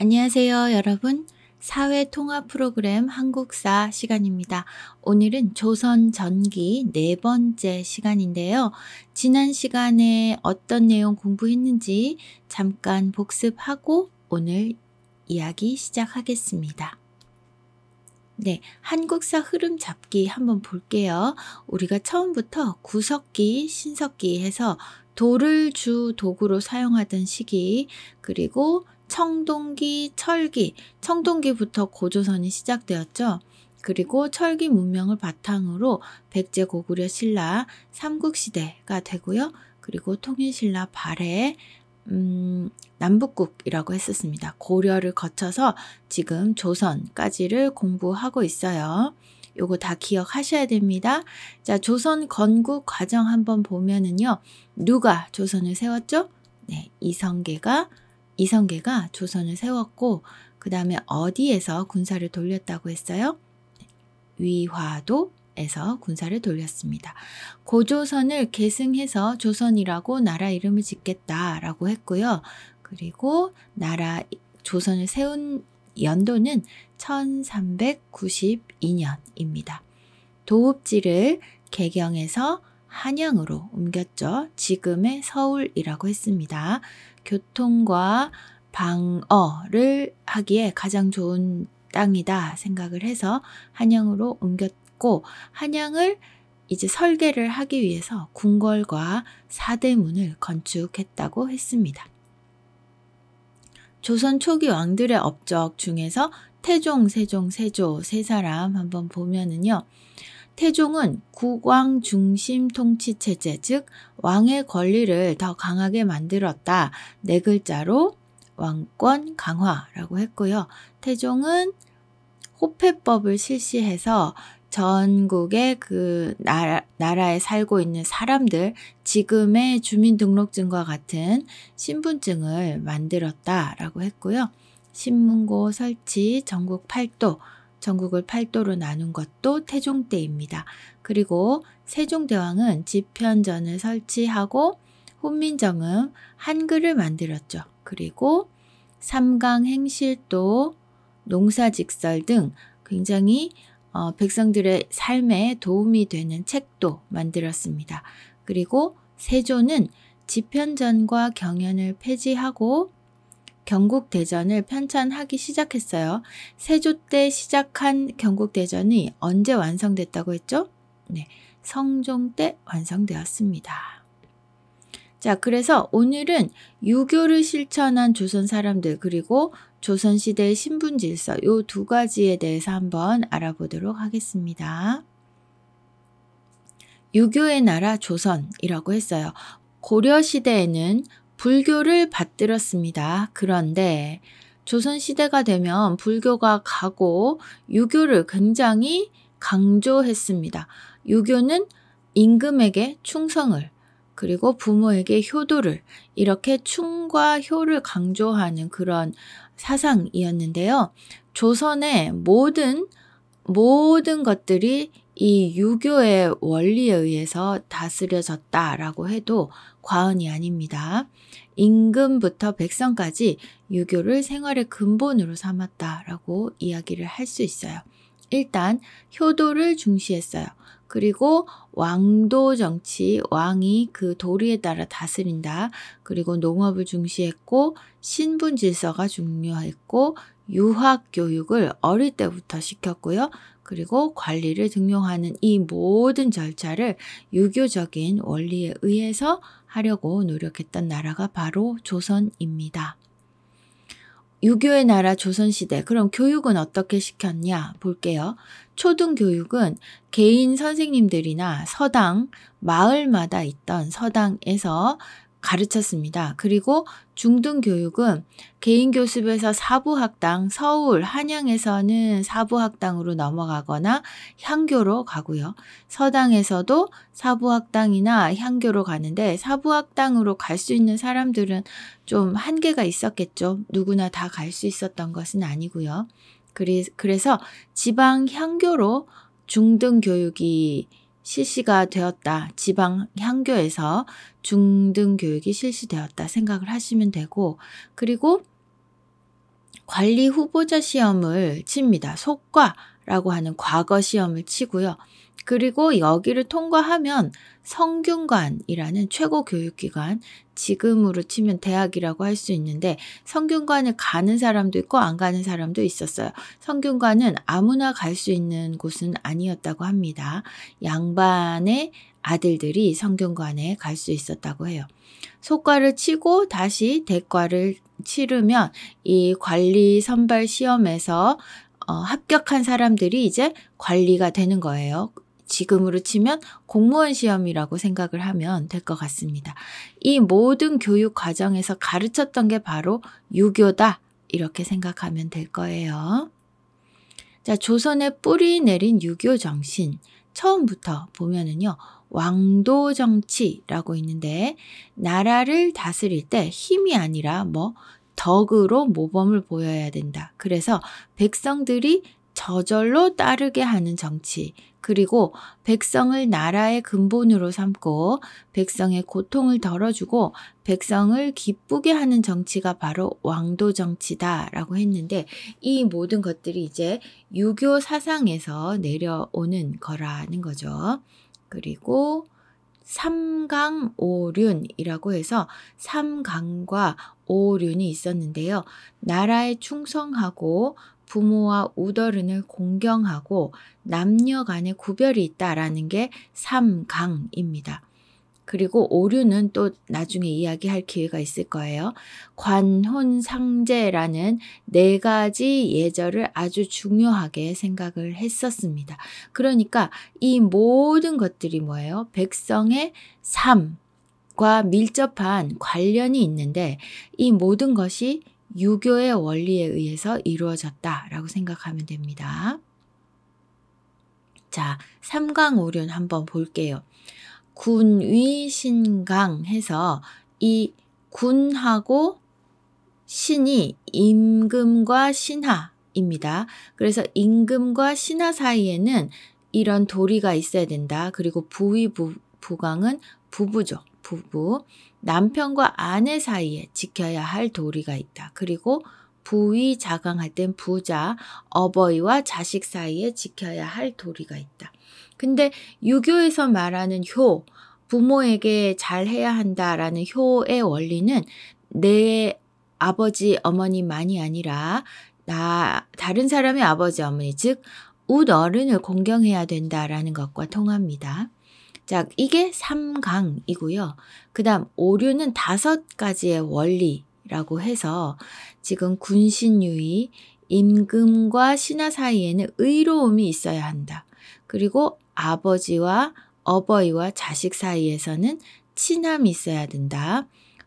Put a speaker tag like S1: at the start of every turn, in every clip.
S1: 안녕하세요, 여러분. 사회 통합 프로그램 한국사 시간입니다. 오늘은 조선 전기 네 번째 시간인데요. 지난 시간에 어떤 내용 공부했는지 잠깐 복습하고 오늘 이야기 시작하겠습니다. 네, 한국사 흐름 잡기 한번 볼게요. 우리가 처음부터 구석기, 신석기 해서 돌을 주 도구로 사용하던 시기, 그리고 청동기, 철기, 청동기부터 고조선이 시작되었죠. 그리고 철기 문명을 바탕으로 백제 고구려 신라 삼국시대가 되고요. 그리고 통일신라 발해 음, 남북국이라고 했었습니다. 고려를 거쳐서 지금 조선까지를 공부하고 있어요. 요거 다 기억하셔야 됩니다. 자, 조선 건국 과정 한번 보면은요. 누가 조선을 세웠죠? 네, 이성계가 이성계가 조선을 세웠고 그 다음에 어디에서 군사를 돌렸다고 했어요? 위화도에서 군사를 돌렸습니다. 고조선을 계승해서 조선이라고 나라 이름을 짓겠다라고 했고요. 그리고 나라 조선을 세운 연도는 1392년입니다. 도읍지를 개경해서 한양으로 옮겼죠. 지금의 서울이라고 했습니다. 교통과 방어를 하기에 가장 좋은 땅이다 생각을 해서 한양으로 옮겼고 한양을 이제 설계를 하기 위해서 궁궐과 사대문을 건축했다고 했습니다. 조선 초기 왕들의 업적 중에서 태종, 세종, 세조 세 사람 한번 보면은요. 태종은 국왕 중심 통치 체제, 즉 왕의 권리를 더 강하게 만들었다. 네 글자로 왕권 강화라고 했고요. 태종은 호패법을 실시해서 전국의 그 나라, 나라에 살고 있는 사람들, 지금의 주민등록증과 같은 신분증을 만들었다라고 했고요. 신문고 설치, 전국 8도, 전국을 팔도로 나눈 것도 태종 때입니다. 그리고 세종대왕은 지편전을 설치하고 훈민정음 한글을 만들었죠. 그리고 삼강 행실도 농사직설 등 굉장히 어, 백성들의 삶에 도움이 되는 책도 만들었습니다. 그리고 세조는 지편전과 경연을 폐지하고 경국대전을 편찬하기 시작했어요. 세조 때 시작한 경국대전이 언제 완성됐다고 했죠? 네, 성종 때 완성되었습니다. 자, 그래서 오늘은 유교를 실천한 조선 사람들 그리고 조선시대의 신분 질서 요 두 가지에 대해서 한번 알아보도록 하겠습니다. 유교의 나라 조선이라고 했어요. 고려 시대에는 불교를 받들었습니다. 그런데 조선시대가 되면 불교가 가고 유교를 굉장히 강조했습니다. 유교는 임금에게 충성을 그리고 부모에게 효도를 이렇게 충과 효를 강조하는 그런 사상이었는데요. 조선의 모든 모든 것들이 이 유교의 원리에 의해서 다스려졌다라고 해도 과언이 아닙니다. 임금부터 백성까지 유교를 생활의 근본으로 삼았다라고 이야기를 할 수 있어요. 일단 효도를 중시했어요. 그리고 왕도 정치, 왕이 그 도리에 따라 다스린다. 그리고 농업을 중시했고 신분 질서가 중요했고 유학 교육을 어릴 때부터 시켰고요. 그리고 관리를 등용하는 이 모든 절차를 유교적인 원리에 의해서 하려고 노력했던 나라가 바로 조선입니다. 유교의 나라 조선시대. 그럼 교육은 어떻게 시켰냐 볼게요. 초등교육은 개인 선생님들이나 서당, 마을마다 있던 서당에서 가르쳤습니다. 그리고 중등 교육은 개인 교습에서 사부학당, 서울, 한양에서는 사부학당으로 넘어가거나 향교로 가고요. 서당에서도 사부학당이나 향교로 가는데 사부학당으로 갈 수 있는 사람들은 좀 한계가 있었겠죠. 누구나 다 갈 수 있었던 것은 아니고요. 그래서 지방 향교로 중등 교육이 실시가 되었다. 지방 향교에서 중등 교육이 실시되었다 생각을 하시면 되고 그리고 관리 후보자 시험을 칩니다. 속과라고 하는 과거 시험을 치고요. 그리고 여기를 통과하면 성균관이라는 최고 교육기관, 지금으로 치면 대학이라고 할 수 있는데 성균관을 가는 사람도 있고 안 가는 사람도 있었어요. 성균관은 아무나 갈 수 있는 곳은 아니었다고 합니다. 양반의 아들들이 성균관에 갈 수 있었다고 해요. 속과를 치고 다시 대과를 치르면 이 관리 선발 시험에서 어, 합격한 사람들이 이제 관리가 되는 거예요. 지금으로 치면 공무원 시험이라고 생각을 하면 될 것 같습니다. 이 모든 교육 과정에서 가르쳤던 게 바로 유교다. 이렇게 생각하면 될 거예요. 자, 조선의 뿌리 내린 유교 정신. 처음부터 보면은요, 왕도 정치라고 있는데, 나라를 다스릴 때 힘이 아니라 뭐, 덕으로 모범을 보여야 된다. 그래서 백성들이 저절로 따르게 하는 정치, 그리고 백성을 나라의 근본으로 삼고 백성의 고통을 덜어주고 백성을 기쁘게 하는 정치가 바로 왕도 정치다라고 했는데 이 모든 것들이 이제 유교 사상에서 내려오는 거라는 거죠. 그리고 삼강오륜이라고 해서 삼강과 오륜이 있었는데요. 나라에 충성하고 부모와 우더른을 공경하고 남녀 간의 구별이 있다라는 게 삼강입니다. 그리고 오류는 또 나중에 이야기할 기회가 있을 거예요. 관혼상제라는 네 가지 예절을 아주 중요하게 생각을 했었습니다. 그러니까 이 모든 것들이 뭐예요? 백성의 삶과 밀접한 관련이 있는데 이 모든 것이 유교의 원리에 의해서 이루어졌다라고 생각하면 됩니다. 자, 삼강오륜 한번 볼게요. 군위신강 해서 이 군하고 신이 임금과 신하입니다. 그래서 임금과 신하 사이에는 이런 도리가 있어야 된다. 그리고 부위 부, 부강은 부부죠. 부부. 남편과 아내 사이에 지켜야 할 도리가 있다. 그리고 부위 자강할 땐 부자, 어버이와 자식 사이에 지켜야 할 도리가 있다. 근데 유교에서 말하는 효, 부모에게 잘해야 한다라는 효의 원리는 내 아버지, 어머니만이 아니라 나 다른 사람의 아버지, 어머니, 즉 웃어른을 공경해야 된다라는 것과 통합니다. 자, 이게 삼강이고요. 그 다음 오류는 다섯 가지의 원리라고 해서 지금 군신유의, 임금과 신하 사이에는 의로움이 있어야 한다. 그리고 아버지와 어버이와 자식 사이에서는 친함이 있어야 된다.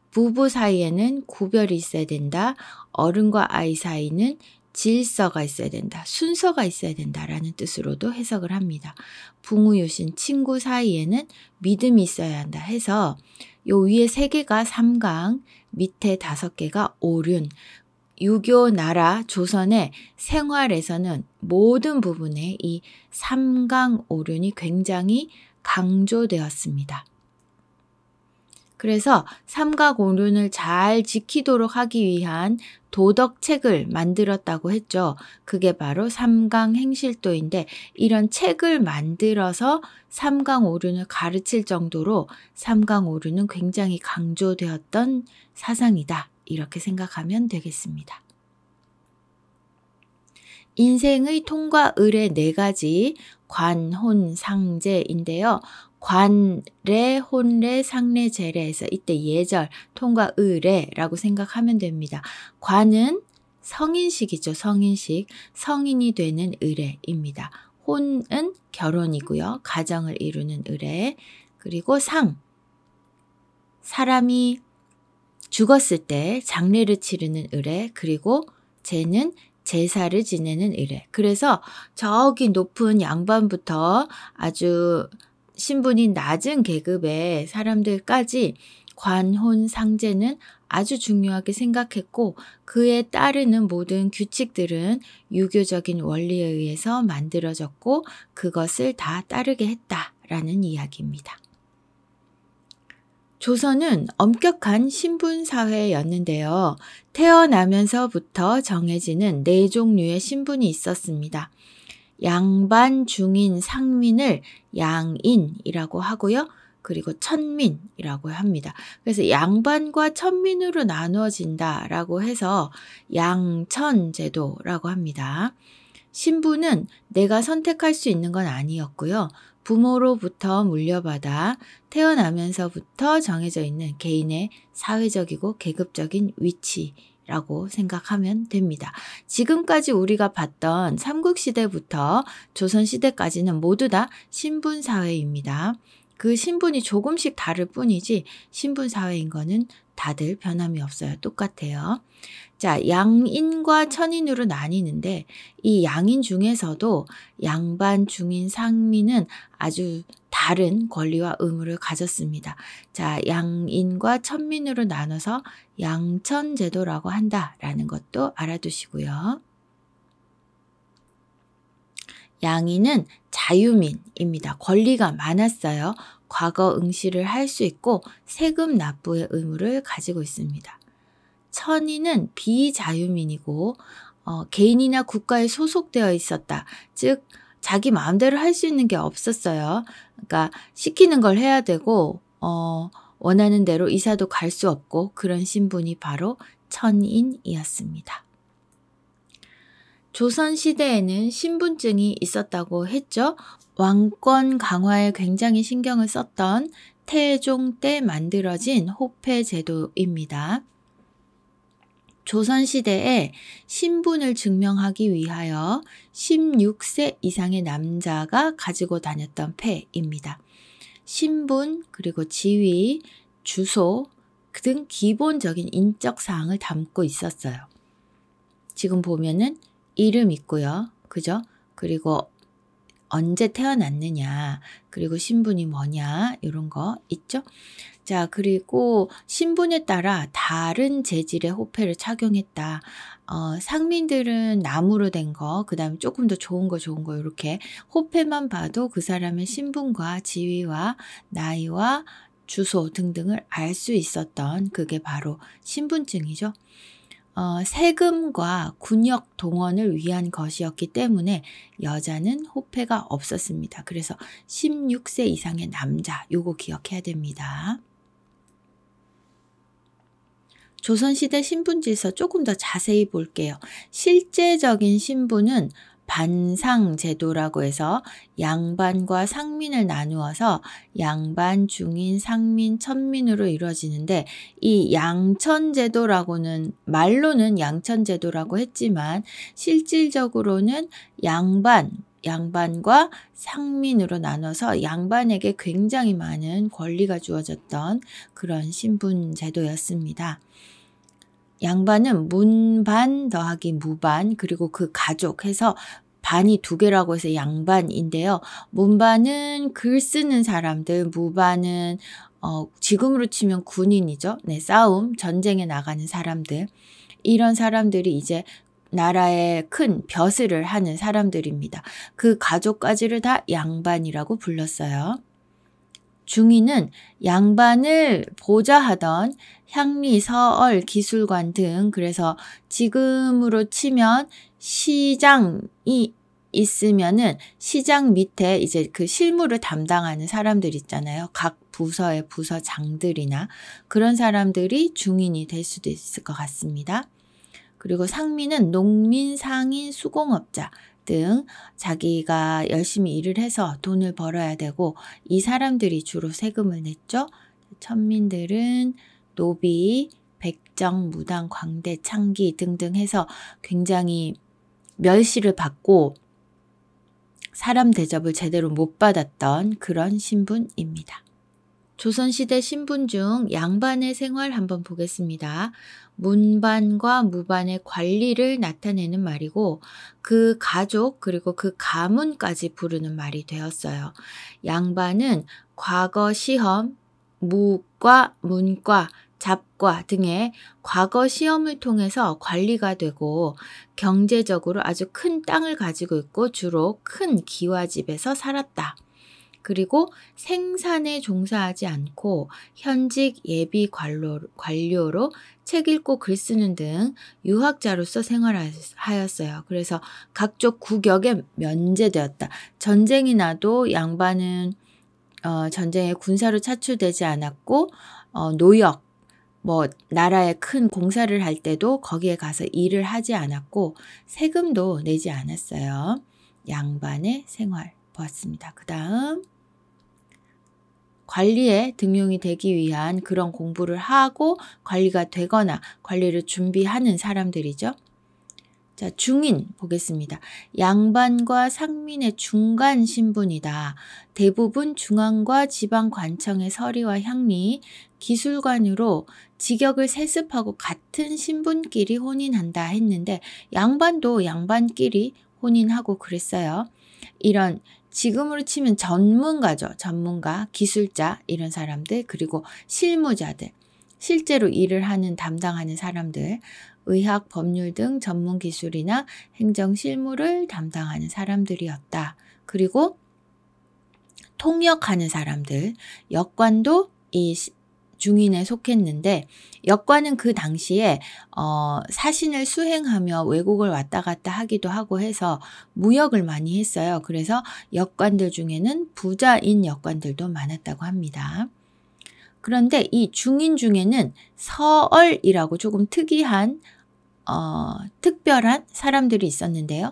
S1: 부부 사이에는 구별이 있어야 된다. 어른과 아이 사이는 질서가 있어야 된다. 순서가 있어야 된다라는 뜻으로도 해석을 합니다. 붕우유신 친구 사이에는 믿음이 있어야 한다 해서 요 위에 세 개가 삼강, 밑에 다섯 개가 오륜. 유교 나라 조선의 생활에서는 모든 부분에 이 삼강 오륜이 굉장히 강조되었습니다. 그래서 삼가 공륜을 잘 지키도록 하기 위한 도덕책을 만들었다고 했죠. 그게 바로 삼강 행실도인데 이런 책을 만들어서 삼강 오륜을 가르칠 정도로 삼강 오륜은 굉장히 강조되었던 사상이다. 이렇게 생각하면 되겠습니다. 인생의 통과 을의 네 가지 관혼상제인데요. 관례, 혼례, 상례, 제례에서 이때 예절, 통과 의례라고 생각하면 됩니다. 관은 성인식이죠. 성인식. 성인이 되는 의례입니다. 혼은 결혼이고요. 가정을 이루는 의례. 그리고 상. 사람이 죽었을 때 장례를 치르는 의례. 그리고 제는 제사를 지내는 의례. 그래서 저기 높은 양반부터 아주 신분이 낮은 계급의 사람들까지 관혼 상제는 아주 중요하게 생각했고 그에 따르는 모든 규칙들은 유교적인 원리에 의해서 조선은 엄격한 신분 사회였는데요. 태어나면서부터 정해지는 네 종류의 신분이 있었습니다. 양반, 중인, 상민을 양인이라고 하고요. 그리고 천민이라고 합니다. 그래서 양반과 천민으로 나누어진다라고 해서 양천제도라고 합니다. 신분은 내가 선택할 수 있는 건 아니었고요. 부모로부터 물려받아 태어나면서부터 정해져 있는 개인의 사회적이고 계급적인 위치 라고 생각하면 됩니다. 지금까지 우리가 봤던 삼국시대부터 조선시대까지는 모두 다 신분사회입니다. 그 신분이 조금씩 다를 뿐이지 신분사회인 거는 다들 변함이 없어요. 똑같아요. 자, 양인과 천인으로 나뉘는데 이 양인 중에서도 양반, 중인, 상민은 아주 다른 권리와 의무를 가졌습니다. 자, 양인과 천민으로 나눠서 양천제도라고 한다라는 것도 알아두시고요. 양인은 자유민입니다. 권리가 많았어요. 과거 응시를 할 수 있고 세금 납부의 의무를 가지고 있습니다. 천인은 비자유민이고 어, 개인이나 국가에 소속되어 있었다. 즉 자기 마음대로 할 수 있는 게 없었어요. 그러니까 시키는 걸 해야 되고 어, 원하는 대로 이사도 갈 수 없고 그런 신분이 바로 천인이었습니다. 조선 시대에는 신분증이 있었다고 했죠. 왕권 강화에 굉장히 신경을 썼던 태종 때 만들어진 호패 제도입니다. 조선시대에 신분을 증명하기 위하여 16세 이상의 남자가 가지고 다녔던 패입니다. 신분, 그리고 지위, 주소 등 기본적인 인적 사항을 담고 있었어요. 지금 보면은 이름 있고요. 그죠? 그리고 언제 태어났느냐, 그리고 신분이 뭐냐, 이런 거 있죠? 자, 그리고 신분에 따라 다른 재질의 호패를 착용했다. 어, 상민들은 나무로 된 거, 그 다음에 조금 더 좋은 거, 좋은 거, 이렇게 호패만 봐도 그 사람의 신분과 지위와 나이와 주소 등등을 알 수 있었던 그게 바로 신분증이죠. 어, 세금과 군역 동원을 위한 것이었기 때문에 여자는 호패가 없었습니다. 그래서 16세 이상의 남자, 요거 기억해야 됩니다. 조선시대 신분지에서 조금 더 자세히 볼게요. 실제적인 신분은 반상제도라고 해서 양반과 상민을 나누어서 양반, 중인, 상민, 천민으로 이루어지는데 이 양천제도라고는 말로는 양천제도라고 했지만 실질적으로는 양반, 양반과 상민으로 나눠서 양반에게 굉장히 많은 권리가 주어졌던 그런 신분 제도였습니다. 양반은 문반 더하기 무반 그리고 그 가족 해서 반이 두 개라고 해서 양반인데요. 문반은 글 쓰는 사람들, 무반은 어, 지금으로 치면 군인이죠. 네, 싸움, 전쟁에 나가는 사람들. 이런 사람들이 이제 나라의 큰 벼슬을 하는 사람들입니다. 그 가족까지를 다 양반이라고 불렀어요. 중위는 양반을 보좌하던 향리, 서얼, 기술관 등 그래서 지금으로 치면 시장이 있으면은 시장 밑에 이제 그 실무를 담당하는 사람들 있잖아요. 각 부서의 부서장들이나 그런 사람들이 중인이 될 수도 있을 것 같습니다. 그리고 상민은 농민, 상인, 수공업자 등 자기가 열심히 일을 해서 돈을 벌어야 되고 이 사람들이 주로 세금을 냈죠. 천민들은 노비, 백정, 무당, 광대, 창기 등등 해서 굉장히 멸시를 받고 사람 대접을 제대로 못 받았던 그런 신분입니다. 조선시대 신분 중 양반의 생활 한번 보겠습니다. 문반과 무반의 관리를 나타내는 말이고 그 가족 그리고 그 가문까지 부르는 말이 되었어요. 양반은 과거 시험, 무과, 문과, 잡과 등의 과거 시험을 통해서 관리가 되고 경제적으로 아주 큰 땅을 가지고 있고 주로 큰 기와집에서 살았다. 그리고 생산에 종사하지 않고 현직 예비 관료, 관료로 책 읽고 글 쓰는 등 유학자로서 생활하였어요. 그래서 각종 국역에 면제되었다. 전쟁이 나도 양반은 어, 전쟁에 군사로 차출되지 않았고 어, 노역 뭐 나라에 큰 공사를 할 때도 거기에 가서 일을 하지 않았고 세금도 내지 않았어요. 양반의 생활 보았습니다. 그 다음 관리에 등용이 되기 위한 그런 공부를 하고 관리가 되거나 관리를 준비하는 사람들이죠. 자, 중인 보겠습니다. 양반과 상민의 중간 신분이다. 대부분 중앙과 지방 관청의 서리와 향리, 기술관으로 직역을 세습하고 같은 신분끼리 혼인한다 했는데 양반도 양반끼리 혼인하고 그랬어요. 이런 지금으로 치면 전문가죠. 전문가, 기술자 이런 사람들 그리고 실무자들 실제로 일을 하는 담당하는 사람들 의학, 법률 등 전문 기술이나 행정 실무를 담당하는 사람들이었다. 그리고 통역하는 사람들, 역관도 이 중인에 속했는데 역관은 그 당시에 어, 사신을 수행하며 외국을 왔다 갔다 하기도 하고 해서 무역을 많이 했어요. 그래서 역관들 중에는 부자인 역관들도 많았다고 합니다. 그런데 이 중인 중에는 서얼이라고 조금 특이한 어, 특별한 사람들이 있었는데요.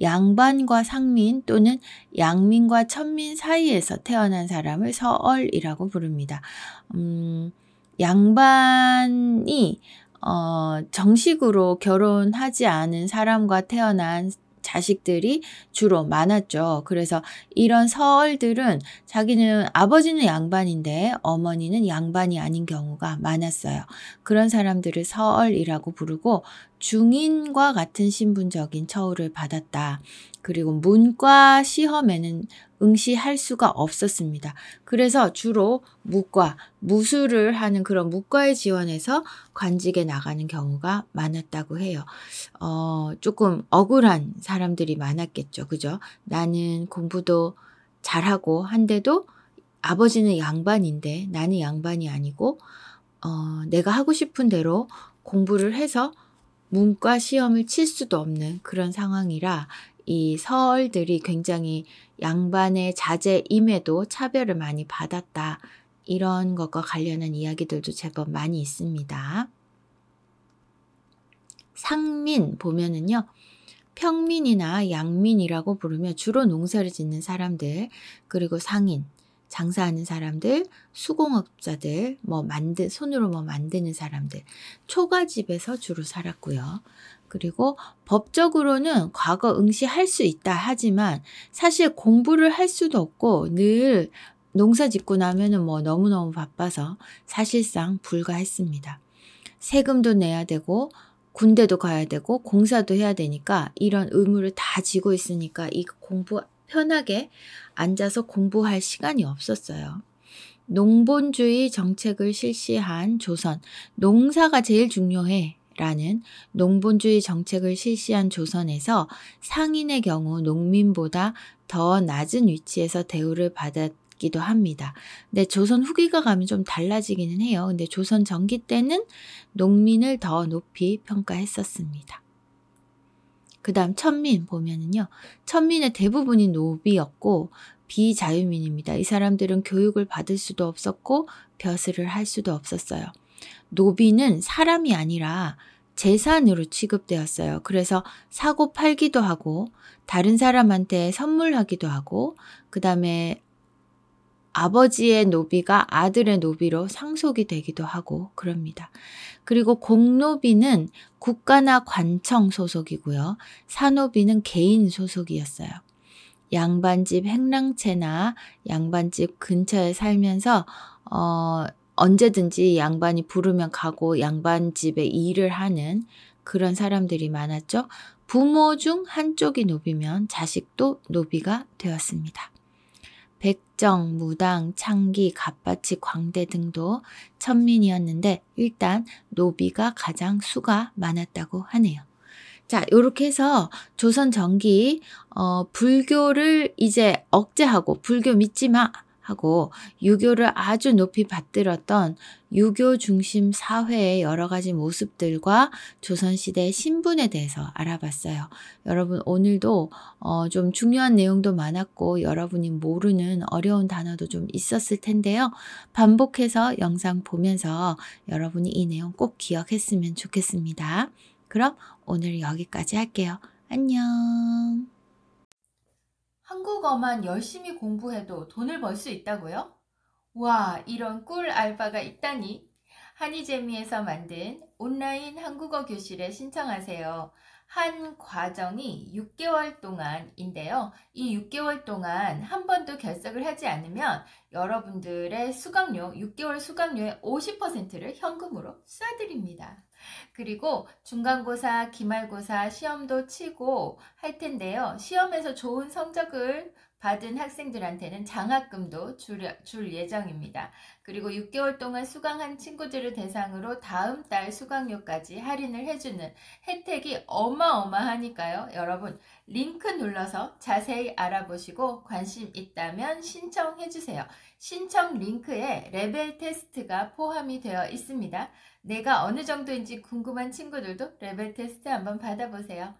S1: 양반과 상민 또는 양민과 천민 사이에서 태어난 사람을 서얼이라고 부릅니다. 음, 양반이 어, 정식으로 결혼하지 않은 사람과 태어난 자식들이 주로 많았죠. 그래서 이런 서얼들은 자기는 아버지는 양반인데 어머니는 양반이 아닌 경우가 많았어요. 그런 사람들을 서얼이라고 부르고 중인과 같은 신분적인 처우를 받았다. 그리고 문과 시험에는 응시할 수가 없었습니다. 그래서 주로 무과, 무술을 하는 그런 무과에 지원해서 관직에 나가는 경우가 많았다고 해요. 어, 조금 억울한 사람들이 많았겠죠. 그죠? 나는 공부도 잘하고 한데도 아버지는 양반인데 나는 양반이 아니고, 어, 내가 하고 싶은 대로 공부를 해서 문과 시험을 칠 수도 없는 그런 상황이라 이 서얼들이 굉장히 양반의 자제임에도 차별을 많이 받았다. 이런 것과 관련한 이야기들도 제법 많이 있습니다. 상민 보면은요. 평민이나 양민이라고 부르며 주로 농사를 짓는 사람들, 그리고 상인, 장사하는 사람들, 수공업자들, 뭐 만드 손으로 뭐 만드는 사람들, 초가집에서 주로 살았고요. 그리고 법적으로는 과거 응시할 수 있다 하지만 사실 공부를 할 수도 없고 늘 농사 짓고 나면은 뭐 너무너무 바빠서 사실상 불가했습니다. 세금도 내야 되고 군대도 가야 되고 공사도 해야 되니까 이런 의무를 다 지고 있으니까 이 공부 편하게 앉아서 공부할 시간이 없었어요. 농본주의 정책을 실시한 조선. 농사가 제일 중요해. 라는 농본주의 정책을 실시한 조선에서 상인의 경우 농민보다 더 낮은 위치에서 대우를 받았기도 합니다. 근데 조선 후기가 가면 좀 달라지기는 해요. 근데 조선 전기 때는 농민을 더 높이 평가했었습니다. 그 다음 천민 보면은요. 천민의 대부분이 노비였고 비자유민입니다. 이 사람들은 교육을 받을 수도 없었고 벼슬을 할 수도 없었어요. 노비는 사람이 아니라 재산으로 취급되었어요. 그래서 사고 팔기도 하고 다른 사람한테 선물하기도 하고 그 다음에 아버지의 노비가 아들의 노비로 상속이 되기도 하고 그럽니다. 그리고 공노비는 국가나 관청 소속이고요. 사노비는 개인 소속이었어요. 양반집 행랑채나 양반집 근처에 살면서 어, 언제든지 양반이 부르면 가고 양반집에 일을 하는 그런 사람들이 많았죠. 부모 중 한쪽이 노비면 자식도 노비가 되었습니다. 백정, 무당, 창기, 갑바치, 광대 등도 천민이었는데 일단 노비가 가장 수가 많았다고 하네요. 자, 요렇게 해서 조선 전기 어, 불교를 이제 억제하고 불교 믿지 마 하고 유교를 아주 높이 받들었던 유교 중심 사회의 여러 가지 모습들과 조선시대 신분에 대해서 알아봤어요. 여러분, 오늘도 어, 좀 중요한 내용도 많았고, 여러분이 모르는 어려운 단어도 좀 있었을 텐데요. 반복해서 영상 보면서 여러분이 이 내용 꼭 기억했으면 좋겠습니다. 그럼 오늘 여기까지 할게요. 안녕.
S2: 한국어만 열심히 공부해도 돈을 벌 수 있다고요? 와, 이런 꿀 알바가 있다니. 한이재미에서 만든 온라인 한국어 교실에 신청하세요. 한 과정이 6개월 동안인데요. 이 6개월 동안 한 번도 결석을 하지 않으면 여러분들의 수강료, 6개월 수강료의 50%를 현금으로 쏴드립니다. 그리고 중간고사, 기말고사 시험도 치고 할 텐데요. 시험에서 좋은 성적을 받은 학생들한테는 장학금도 줄, 줄, 예정입니다. 그리고 6개월 동안 수강한 친구들을 대상으로 다음 달 수강료까지 할인을 해주는 혜택이 어마어마하니까요. 여러분 링크 눌러서 자세히 알아보시고 관심 있다면 신청해주세요. 신청 링크에 레벨 테스트가 포함이 되어 있습니다. 내가 어느 정도인지 궁금한 친구들도 레벨 테스트 한번 받아보세요.